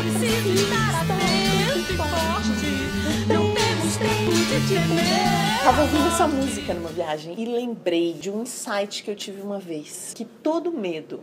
preciso estar atento e forte. Não temos tempo de temer. Tava ouvindo essa música numa viagem e lembrei de um insight que eu tive uma vez. Que todo medo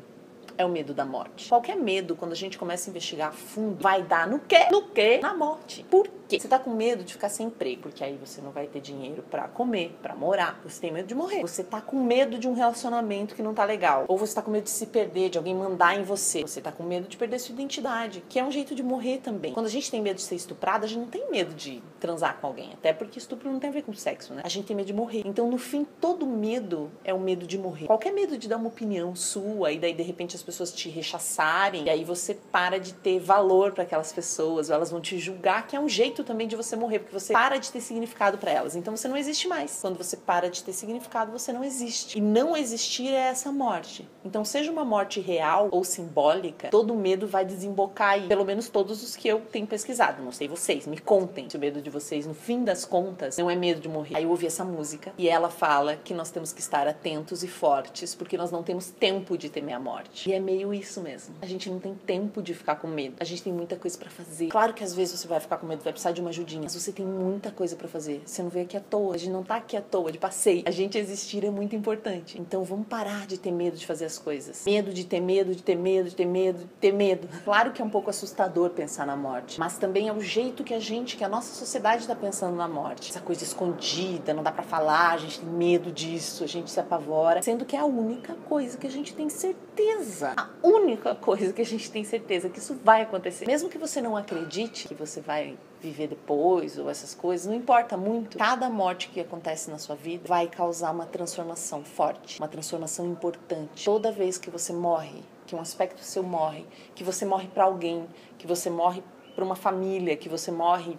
é o medo da morte. Qualquer medo, quando a gente começa a investigar a fundo, vai dar no quê? No quê? Na morte. Por quê? Você tá com medo de ficar sem emprego, porque aí você não vai ter dinheiro para comer, para morar. Você tem medo de morrer. Você tá com medo de um relacionamento que não tá legal. Ou você tá com medo de se perder, de alguém mandar em você. Você tá com medo de perder sua identidade, que é um jeito de morrer também. Quando a gente tem medo de ser estuprada, a gente não tem medo de transar com alguém. Até porque estupro não tem a ver com sexo, né? A gente tem medo de morrer. Então, no fim, todo medo é o medo de morrer. Qualquer medo de dar uma opinião sua e daí de repente as pessoas te rechaçarem, e aí você para de ter valor para aquelas pessoas, ou elas vão te julgar, que é um jeito também de você morrer, porque você para de ter significado para elas. Então você não existe mais. Quando você para de ter significado, você não existe. E não existir é essa morte. Então, seja uma morte real ou simbólica, todo medo vai desembocar aí. Pelo menos todos os que eu tenho pesquisado. Não sei vocês, me contem se o medo de vocês, no fim das contas, não é medo de morrer. Aí eu ouvi essa música e ela fala que nós temos que estar atentos e fortes, porque nós não temos tempo de temer a morte. E é meio isso mesmo. A gente não tem tempo de ficar com medo. A gente tem muita coisa para fazer. Claro que às vezes você vai ficar com medo, vai precisar de uma ajudinha, mas você tem muita coisa para fazer. Você não veio aqui à toa, a gente não tá aqui à toa, de passeio. A gente existir é muito importante. Então vamos parar de ter medo de fazer as coisas. Medo de ter medo, de ter medo, de ter medo, de ter medo. Claro que é um pouco assustador pensar na morte, mas também é o jeito que a gente, que a nossa sociedade está pensando na morte. Essa coisa escondida, não dá para falar, a gente tem medo disso, a gente se apavora, sendo que é a única coisa que a gente tem certeza. A única coisa que a gente tem certeza que isso vai acontecer. Mesmo que você não acredite que você vai viver depois ou essas coisas, não importa muito. Cada morte que acontece na sua vida vai causar uma transformação forte, uma transformação importante. Toda vez que você morre, que um aspecto seu morre, que você morre para alguém, que você morre para uma família, que você morre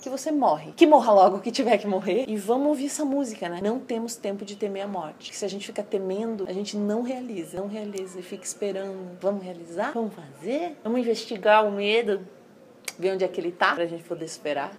que você morre. Que morra logo que tiver que morrer. E vamos ouvir essa música, né? Não temos tempo de temer a morte. Que se a gente fica temendo, a gente não realiza. Não realiza e fica esperando. Vamos realizar? Vamos fazer? Vamos investigar o medo? Ver onde é que ele tá? Pra gente poder esperar.